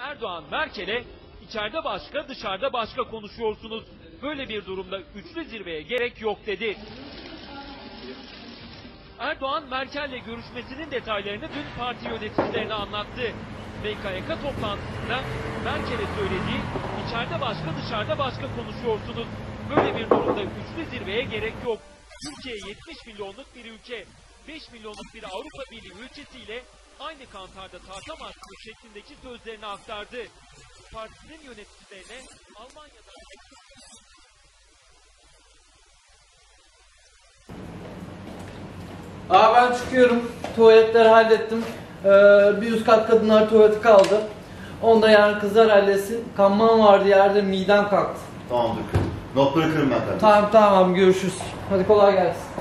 Erdoğan Merkel'e içeride başka dışarıda başka konuşuyorsunuz. Böyle bir durumda üçlü zirveye gerek yok dedi. Erdoğan Merkel'le görüşmesinin detaylarını dün parti yöneticilerine anlattı. MKYK toplantısında Merkel'e söylediği içeride başka dışarıda başka konuşuyorsunuz. Böyle bir durumda üçlü zirveye gerek yok. Türkiye 70 milyonluk bir ülke. 5 milyonluk bir Avrupa Birliği ülkesiyle aynı kantarda tartamazsınız şeklindeki sözlerini aktardı. Partisinin yöneticilerine Almanya'da Aa ben çıkıyorum. Tuvaletleri hallettim. Ee, bir üst kat kadınlar tuvaleti kaldı. Onu da yarın kızlar halletsin. Kanman vardı yerde midem kalktı. Tamamdır. Not bırakırım ben kardeşim. Tamam tamam görüşürüz. Hadi kolay gelsin.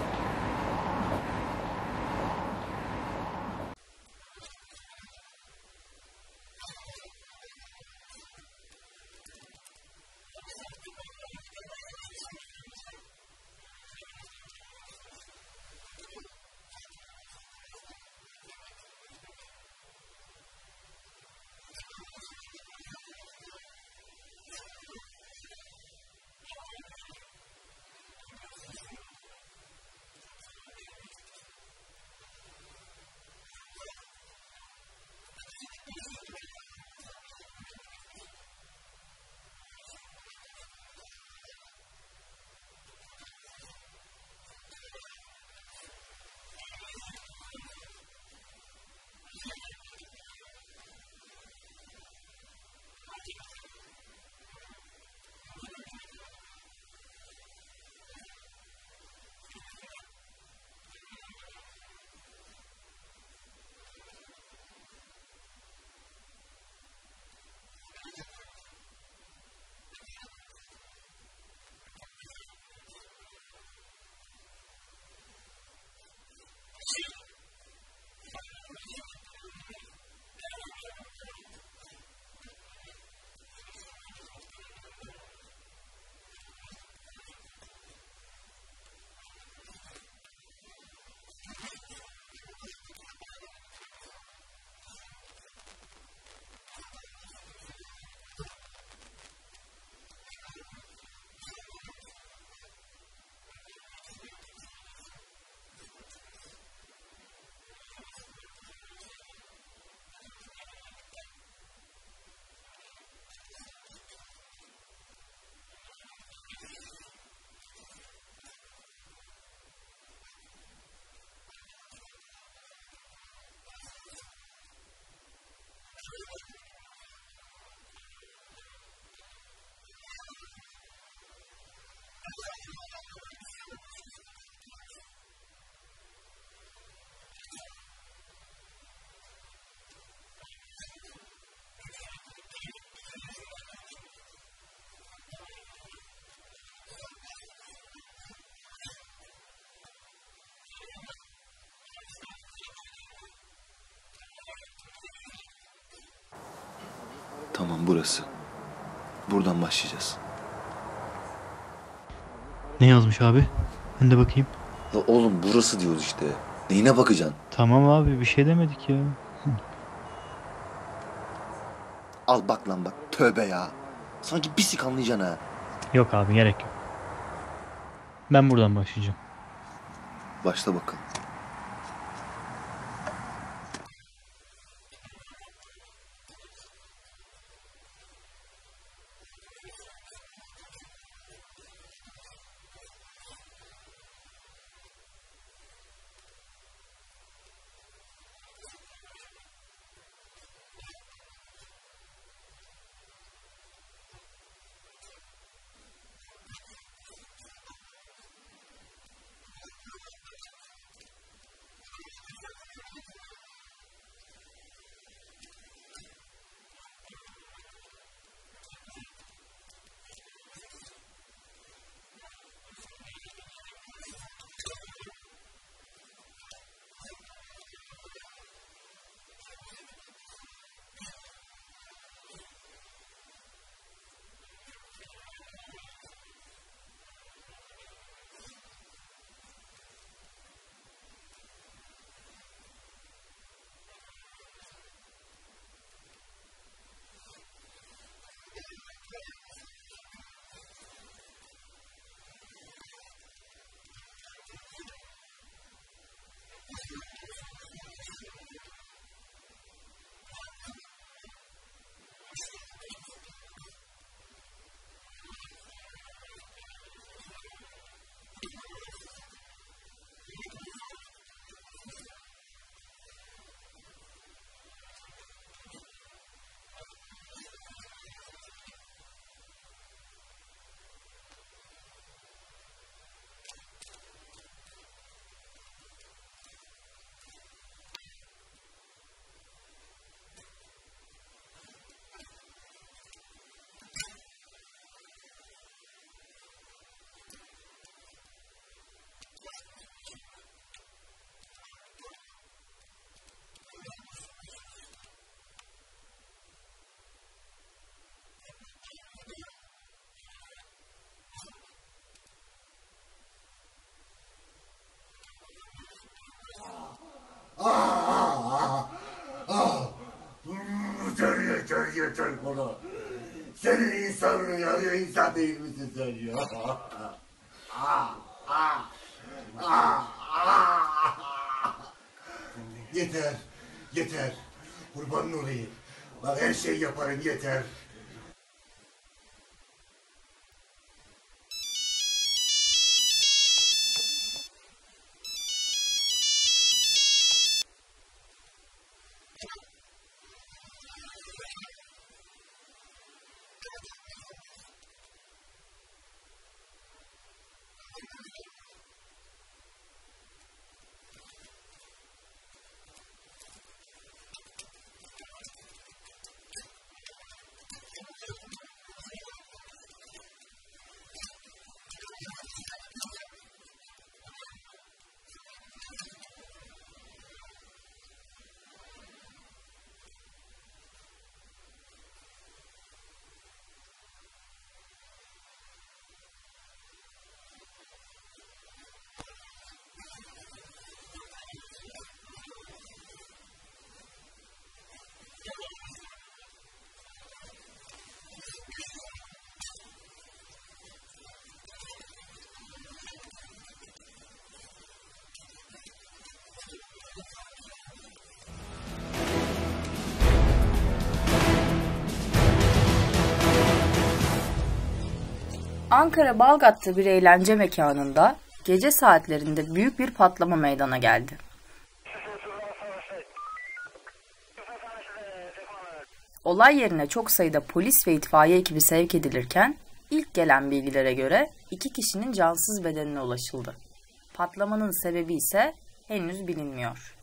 Burası. Buradan başlayacağız. Ne yazmış abi? Ben de bakayım. La oğlum burası diyoruz işte. Neyine bakacaksın? Tamam abi bir şey demedik ya. Al bak lan bak. Tövbe ya. Sanki bir sik anlayacaksın ha. Yok abi gerek yok. Ben buradan başlayacağım. Başla bakalım. Senin insanın ya, ya insan değil misin sen ya? Ah, ah, ah, ah. Yeter, yeter. Kurbanın olayım. Bak her şey yaparım yeter. Ankara Balgat'ta bir eğlence mekanında gece saatlerinde büyük bir patlama meydana geldi. Olay yerine çok sayıda polis ve itfaiye ekibi sevk edilirken ilk gelen bilgilere göre iki kişinin cansız bedenine ulaşıldı. Patlamanın sebebi ise henüz bilinmiyor.